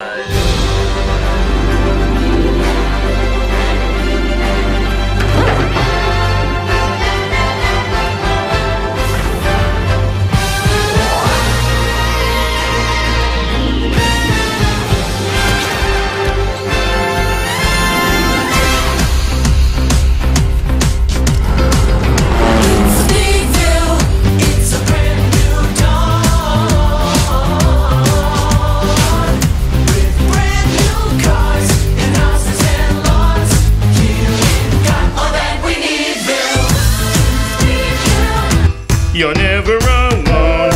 Thneedville, You're never alone.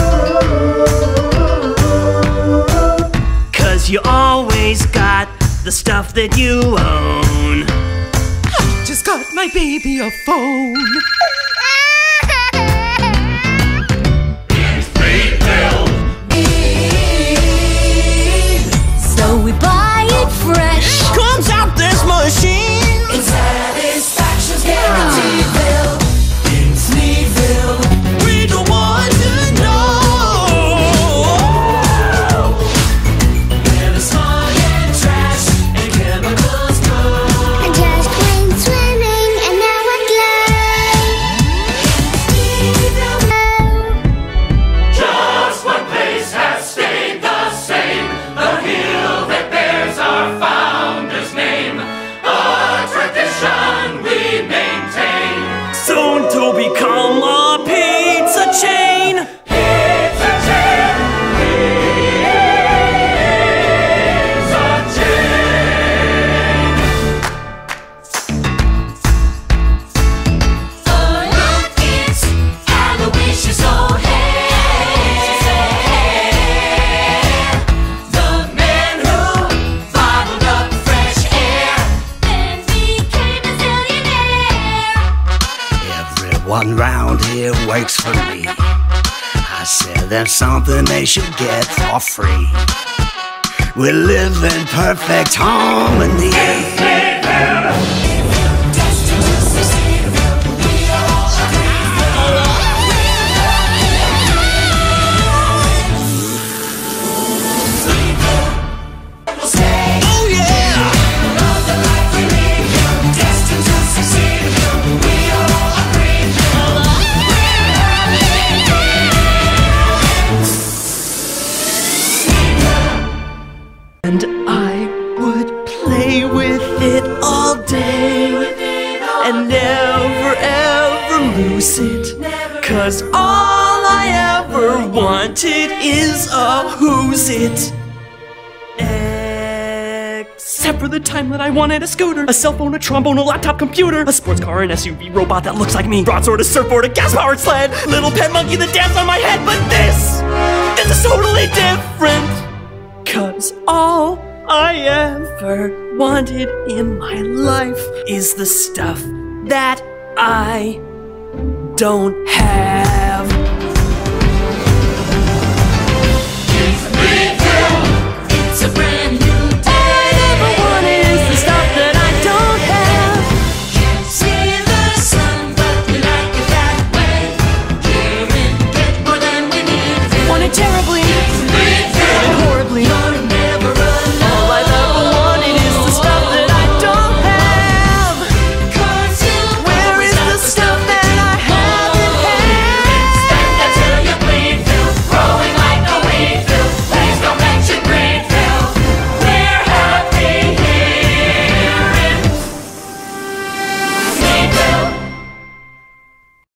Cause you always got the stuff that you own. I Just got my baby a phone. Everyone round here works for me. I said there's something they should get for free. We live in perfect harmony. And I would play with it all day and never ever lose it. Cause all I ever wanted is a who's it. Except for the time that I wanted a scooter, a cell phone, a trombone, a laptop computer, a sports car, an SUV robot that looks like me, broadsword, a surfboard, a gas powered sled, little pet monkey that dance on my head. But this, this is totally different. Cause all I ever wanted in my life is the stuff that I don't have.